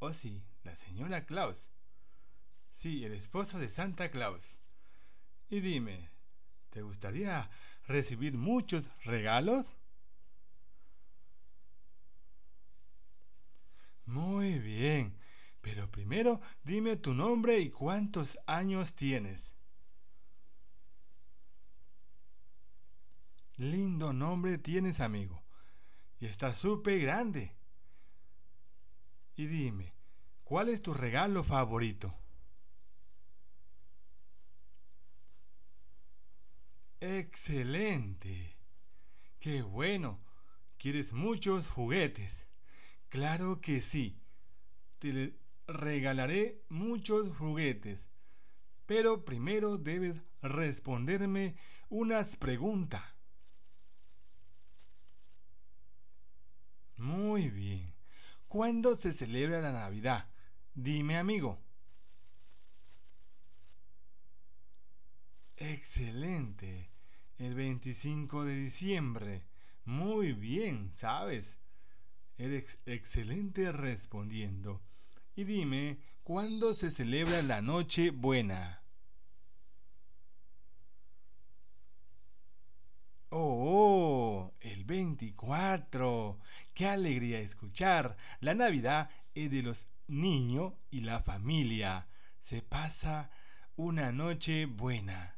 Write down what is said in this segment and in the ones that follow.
Oh, sí, la señora Claus. Sí, el esposo de Santa Claus. Y dime, ¿te gustaría recibir muchos regalos? Muy bien, pero primero dime tu nombre y cuántos años tienes. Lindo nombre tienes, amigo. Y está súper grande. Y dime, ¿cuál es tu regalo favorito? Excelente. Qué bueno. ¿Quieres muchos juguetes? Claro que sí. Te regalaré muchos juguetes. Pero primero debes responderme unas preguntas. Muy bien. ¿Cuándo se celebra la Navidad? Dime, amigo. Excelente. El 25 de diciembre. Muy bien, ¿sabes? Eres excelente respondiendo. Y dime, ¿cuándo se celebra la Noche Buena? Oh, el 24. Qué alegría escuchar. La Navidad es de los niños y la familia. Se pasa una noche buena.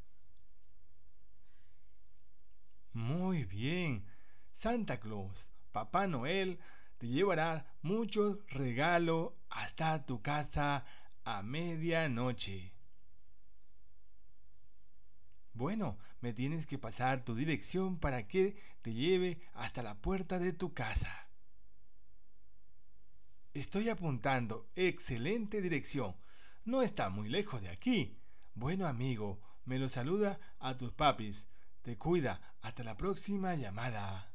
Muy bien. Santa Claus, Papá Noel, te llevará muchos regalos hasta tu casa a medianoche. Bueno, me tienes que pasar tu dirección para que te lleve hasta la puerta de tu casa. Estoy apuntando. Excelente dirección. No está muy lejos de aquí. Bueno, amigo, me lo saluda a tus papis. Te cuida. Hasta la próxima llamada.